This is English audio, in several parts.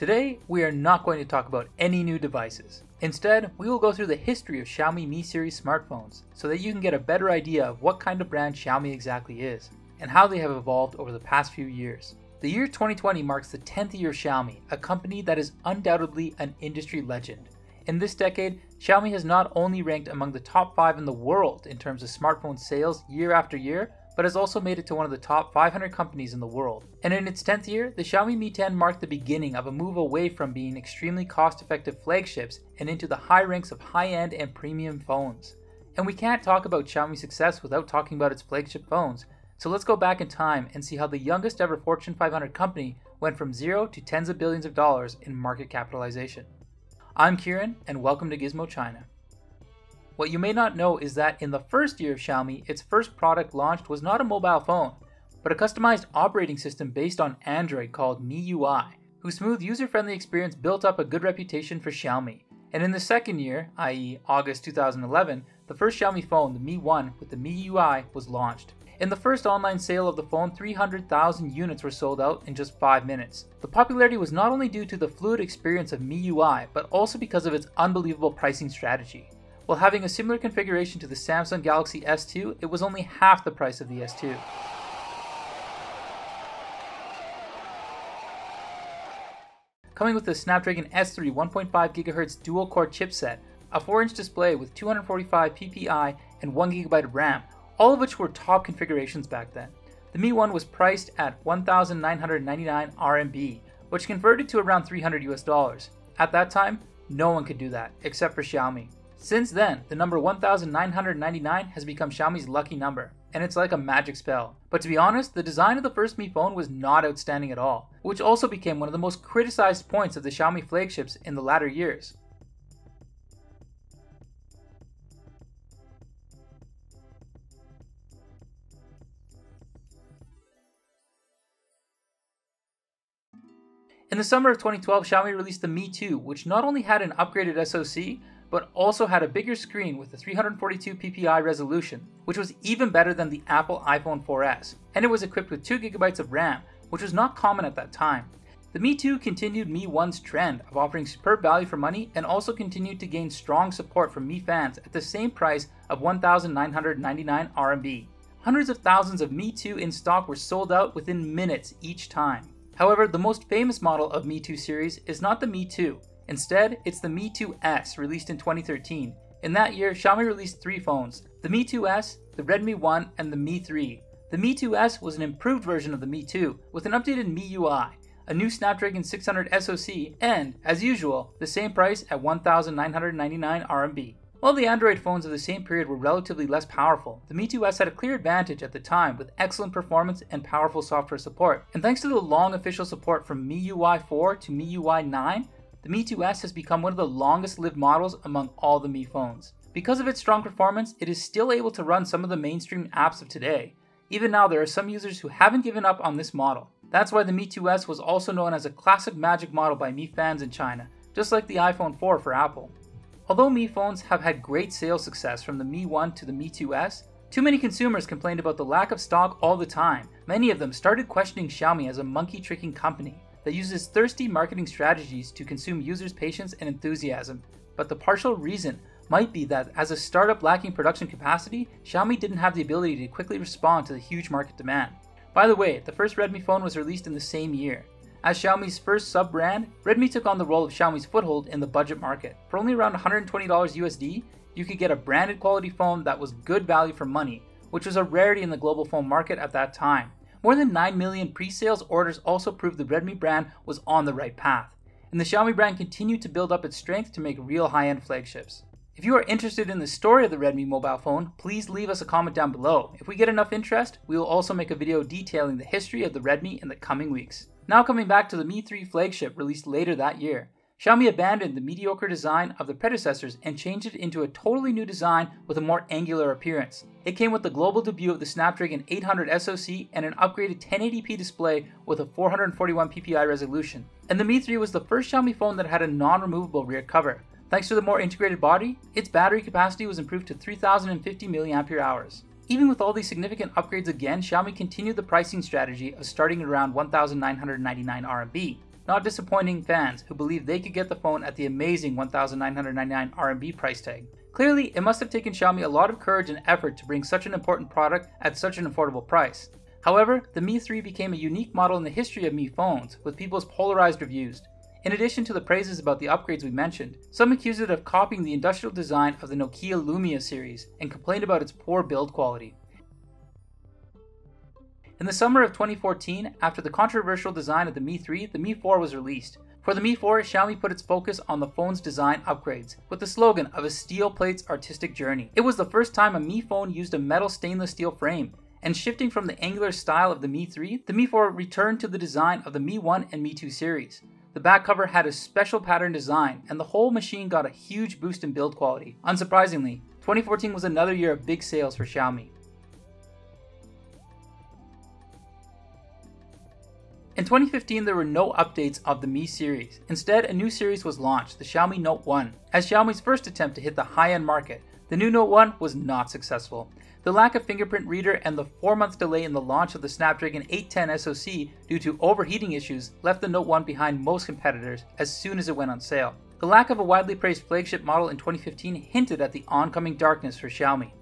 Today, we are not going to talk about any new devices. Instead, we will go through the history of Xiaomi Mi series smartphones so that you can get a better idea of what kind of brand Xiaomi exactly is and how they have evolved over the past few years. The year 2020 marks the 10th year of Xiaomi, a company that is undoubtedly an industry legend. In this decade, Xiaomi has not only ranked among the top 5 in the world in terms of smartphone sales year after year, but has also made it to one of the top 500 companies in the world. And in its 10th year, the Xiaomi Mi 10 marked the beginning of a move away from being extremely cost effective flagships and into the high ranks of high end and premium phones. And we can't talk about Xiaomi's success without talking about its flagship phones, so let's go back in time and see how the youngest ever Fortune 500 company went from zero to tens of billions of dollars in market capitalization. I'm Kieran, and welcome to Gizmo China. What you may not know is that in the first year of Xiaomi, its first product launched was not a mobile phone, but a customized operating system based on Android called MIUI, whose smooth user friendly experience built up a good reputation for Xiaomi. And in the second year, i.e., August 2011, the first Xiaomi phone, the Mi 1 with the MIUI, was launched. In the first online sale of the phone, 300,000 units were sold out in just 5 minutes. The popularity was not only due to the fluid experience of MIUI, but also because of its unbelievable pricing strategy. While having a similar configuration to the Samsung Galaxy S2, it was only half the price of the S2. Coming with the Snapdragon S3 1.5 GHz dual core chipset, a 4 inch display with 245 ppi and 1GB of RAM, all of which were top configurations back then. The Mi 1 was priced at 1,999 RMB, which converted to around 300 US dollars. At that time, no one could do that, except for Xiaomi. Since then, the number 1999 has become Xiaomi's lucky number, and it's like a magic spell. But to be honest, the design of the first Mi phone was not outstanding at all, which also became one of the most criticized points of the Xiaomi flagships in the latter years. In the summer of 2012, Xiaomi released the Mi 2, which not only had an upgraded SoC, but also had a bigger screen with a 342 ppi resolution, which was even better than the Apple iPhone 4S, and it was equipped with 2GB of RAM, which was not common at that time. The Mi 2 continued Mi 1's trend of offering superb value for money and also continued to gain strong support from Mi fans at the same price of 1,999 RMB. Hundreds of thousands of Mi 2 in stock were sold out within minutes each time. However, the most famous model of Mi 2 series is not the Mi 2, Instead, it's the Mi 2S released in 2013. In that year, Xiaomi released three phones the Mi 2S, the Redmi 1, and the Mi 3. The Mi 2S was an improved version of the Mi 2 with an updated MIUI, a new Snapdragon 600 SoC, and, as usual, the same price at 1,999 RMB. While the Android phones of the same period were relatively less powerful, the Mi 2S had a clear advantage at the time with excellent performance and powerful software support. And thanks to the long official support from MIUI 4 to MIUI 9, the Mi 2S has become one of the longest lived models among all the Mi phones. Because of its strong performance, it is still able to run some of the mainstream apps of today. Even now, there are some users who haven't given up on this model. That's why the Mi 2S was also known as a classic magic model by Mi fans in China, just like the iPhone 4 for Apple. Although Mi phones have had great sales success from the Mi 1 to the Mi 2S, too many consumers complained about the lack of stock all the time. Many of them started questioning Xiaomi as a monkey tricking company that uses thirsty marketing strategies to consume users' patience and enthusiasm. But the partial reason might be that as a startup lacking production capacity, Xiaomi didn't have the ability to quickly respond to the huge market demand. By the way, the first Redmi phone was released in the same year. As Xiaomi's first sub brand, Redmi took on the role of Xiaomi's foothold in the budget market. For only around $120 USD, you could get a branded quality phone that was good value for money, which was a rarity in the global phone market at that time. More than 9 million pre sales orders also proved the Redmi brand was on the right path, and the Xiaomi brand continued to build up its strength to make real high end flagships. If you are interested in the story of the Redmi mobile phone, please leave us a comment down below. If we get enough interest, we will also make a video detailing the history of the Redmi in the coming weeks. Now coming back to the Mi 3 flagship released later that year. Xiaomi abandoned the mediocre design of the predecessors and changed it into a totally new design with a more angular appearance. It came with the global debut of the Snapdragon 800 SoC and an upgraded 1080p display with a 441 ppi resolution. And the Mi 3 was the first Xiaomi phone that had a non-removable rear cover. Thanks to the more integrated body, its battery capacity was improved to 3050 mAh. Even with all these significant upgrades again, Xiaomi continued the pricing strategy of starting at around 1999 RMB, not disappointing fans who believed they could get the phone at the amazing 1,999 RMB price tag. Clearly, it must have taken Xiaomi a lot of courage and effort to bring such an important product at such an affordable price. However, the Mi 3 became a unique model in the history of Mi phones, with people's polarized reviews. In addition to the praises about the upgrades we mentioned, some accused it of copying the industrial design of the Nokia Lumia series and complained about its poor build quality. In the summer of 2014, after the controversial design of the Mi 3, the Mi 4 was released. For the Mi 4, Xiaomi put its focus on the phone's design upgrades, with the slogan of a steel plate's artistic journey. It was the first time a Mi phone used a metal stainless steel frame, and shifting from the angular style of the Mi 3, the Mi 4 returned to the design of the Mi 1 and Mi 2 series. The back cover had a special pattern design, and the whole machine got a huge boost in build quality. Unsurprisingly, 2014 was another year of big sales for Xiaomi. In 2015, there were no updates of the Mi series. Instead, a new series was launched, the Xiaomi Note 1. As Xiaomi's first attempt to hit the high-end market, the new Note 1 was not successful. The lack of fingerprint reader and the 4-month delay in the launch of the Snapdragon 810 SoC due to overheating issues left the Note 1 behind most competitors as soon as it went on sale. The lack of a widely praised flagship model in 2015 hinted at the oncoming darkness for Xiaomi.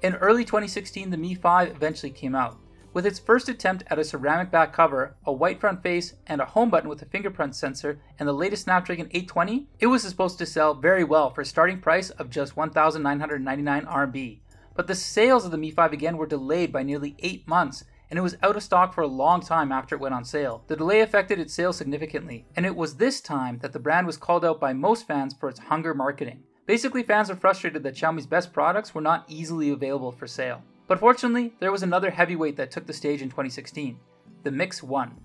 In early 2016, the Mi 5 eventually came out. With its first attempt at a ceramic back cover, a white front face, and a home button with a fingerprint sensor, and the latest Snapdragon 820, it was supposed to sell very well for a starting price of just 1,999 RMB. But the sales of the Mi 5 again were delayed by nearly 8 months, and it was out of stock for a long time after it went on sale. The delay affected its sales significantly, and it was this time that the brand was called out by most fans for its hunger marketing. Basically, fans were frustrated that Xiaomi's best products were not easily available for sale. But fortunately, there was another heavyweight that took the stage in 2016 the Mix 1.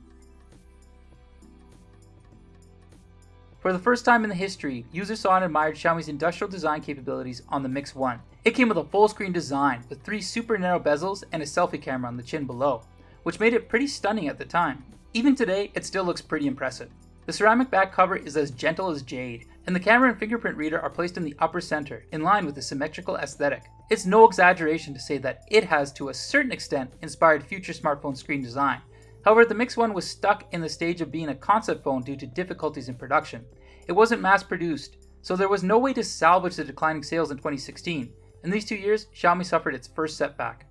For the first time in the history, users saw and admired Xiaomi's industrial design capabilities on the Mix 1. It came with a full screen design with three super narrow bezels and a selfie camera on the chin below, which made it pretty stunning at the time. Even today, it still looks pretty impressive. The ceramic back cover is as gentle as jade, and the camera and fingerprint reader are placed in the upper center, in line with the symmetrical aesthetic. It's no exaggeration to say that it has, to a certain extent, inspired future smartphone screen design. However, the Mix 1 was stuck in the stage of being a concept phone due to difficulties in production. It wasn't mass produced, so there was no way to salvage the declining sales in 2016. In these two years, Xiaomi suffered its first setback.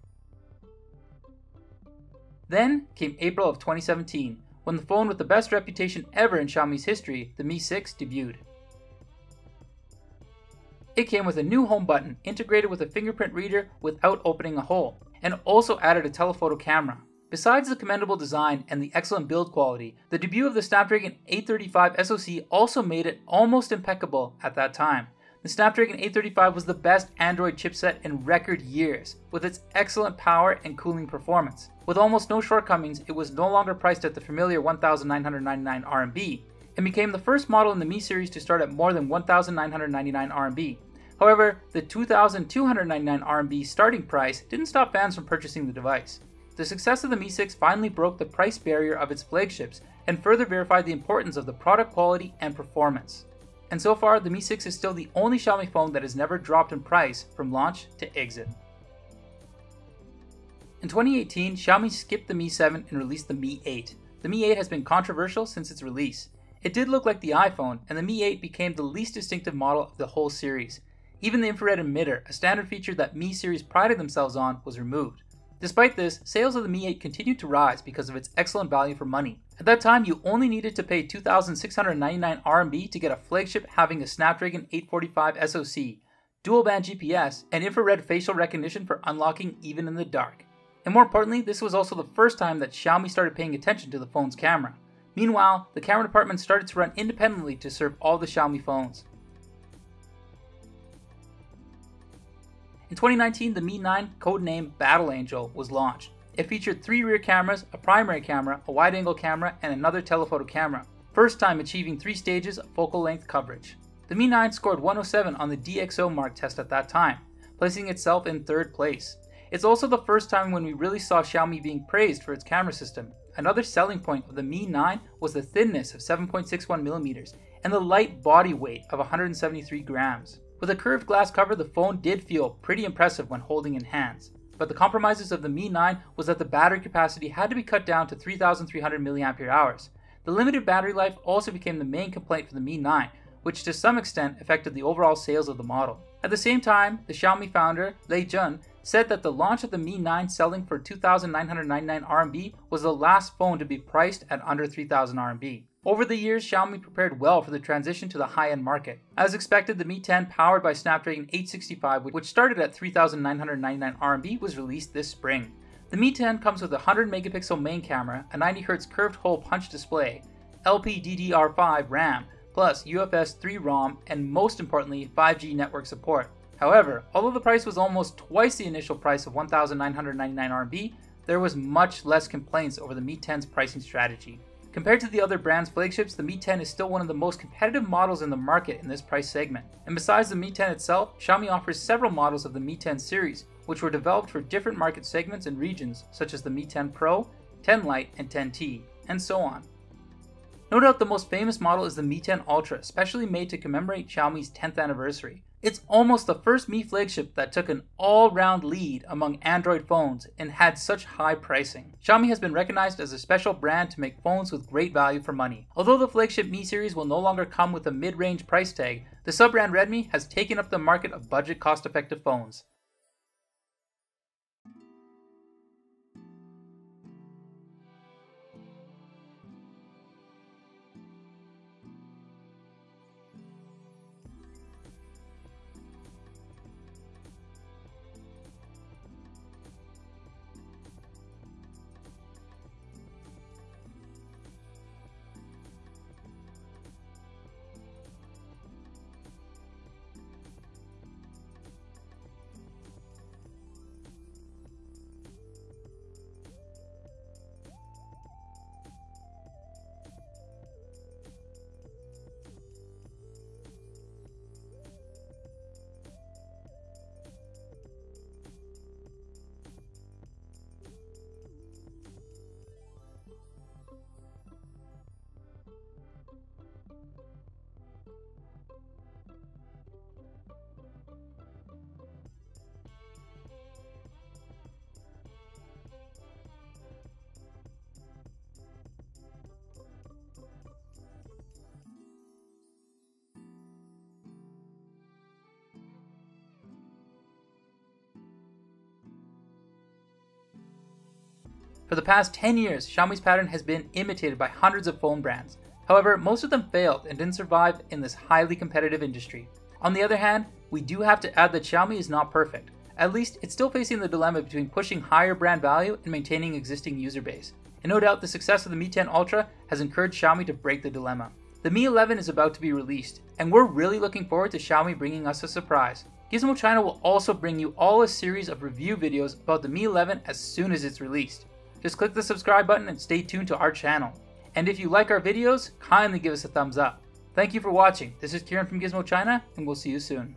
Then came April of 2017, when the phone with the best reputation ever in Xiaomi's history, the Mi 6, debuted. It came with a new home button integrated with a fingerprint reader without opening a hole, and also added a telephoto camera. Besides the commendable design and the excellent build quality, the debut of the Snapdragon 835 SoC also made it almost impeccable at that time. The Snapdragon 835 was the best Android chipset in record years, with its excellent power and cooling performance. With almost no shortcomings, it was no longer priced at the familiar 1,999 RMB, and became the first model in the Mi series to start at more than 1,999 RMB. However, the 2,299 RMB starting price didn't stop fans from purchasing the device. The success of the Mi 6 finally broke the price barrier of its flagships and further verified the importance of the product quality and performance. And so far, the Mi 6 is still the only Xiaomi phone that has never dropped in price from launch to exit. In 2018, Xiaomi skipped the Mi 7 and released the Mi 8. The Mi 8 has been controversial since its release. It did look like the iPhone, and the Mi 8 became the least distinctive model of the whole series. Even the infrared emitter, a standard feature that Mi series prided themselves on, was removed. Despite this, sales of the Mi 8 continued to rise because of its excellent value for money. At that time, you only needed to pay 2,699 RMB to get a flagship having a Snapdragon 845 SoC, dual band GPS, and infrared facial recognition for unlocking even in the dark. And more importantly, this was also the first time that Xiaomi started paying attention to the phone's camera. Meanwhile, the camera department started to run independently to serve all the Xiaomi phones. In 2019, the Mi 9, codenamed Battle Angel, was launched. It featured three rear cameras, a primary camera, a wide angle camera, and another telephoto camera, first time achieving three stages of focal length coverage. The Mi 9 scored 107 on the DxO Mark test at that time, placing itself in third place. It's also the first time when we really saw Xiaomi being praised for its camera system. Another selling point of the Mi 9 was the thinness of 7.61mm and the light body weight of 173 grams. With a curved glass cover, the phone did feel pretty impressive when holding in hands. but the compromises of the Mi 9 was that the battery capacity had to be cut down to 3300 mAh. The limited battery life also became the main complaint for the Mi 9, which to some extent affected the overall sales of the model. At the same time, the Xiaomi founder, Lei Jun, said that the launch of the Mi 9 selling for 2,999 RMB was the last phone to be priced at under 3,000 RMB. Over the years, Xiaomi prepared well for the transition to the high-end market. As expected, the Mi 10 powered by Snapdragon 865, which started at 3,999 RMB, was released this spring. The Mi 10 comes with a 100 megapixel main camera, a 90Hz curved hole punch display, LPDDR5 RAM, plus UFS 3 ROM, and most importantly, 5G network support. However, although the price was almost twice the initial price of 1,999 RMB, there was much less complaints over the Mi 10's pricing strategy. Compared to the other brand's flagships, the Mi 10 is still one of the most competitive models in the market in this price segment. And besides the Mi 10 itself, Xiaomi offers several models of the Mi 10 series, which were developed for different market segments and regions, such as the Mi 10 Pro, 10 Lite, and 10T, and so on. No doubt the most famous model is the Mi 10 Ultra, specially made to commemorate Xiaomi's 10th anniversary. It's almost the first Mi flagship that took an all-round lead among Android phones and had such high pricing. Xiaomi has been recognized as a special brand to make phones with great value for money. Although the flagship Mi series will no longer come with a mid-range price tag, the sub-brand Redmi has taken up the market of budget cost-effective phones. For the past 10 years, Xiaomi's pattern has been imitated by hundreds of phone brands. However, most of them failed and didn't survive in this highly competitive industry. On the other hand, we do have to add that Xiaomi is not perfect. At least, it's still facing the dilemma between pushing higher brand value and maintaining existing user base. And no doubt the success of the Mi 10 Ultra has encouraged Xiaomi to break the dilemma. The Mi 11 is about to be released, and we're really looking forward to Xiaomi bringing us a surprise. Gizmo China will also bring you all a series of review videos about the Mi 11 as soon as it's released. Just click the subscribe button and stay tuned to our channel. And if you like our videos, kindly give us a thumbs up. Thank you for watching. This is Kieran from Gizmo China, and we'll see you soon.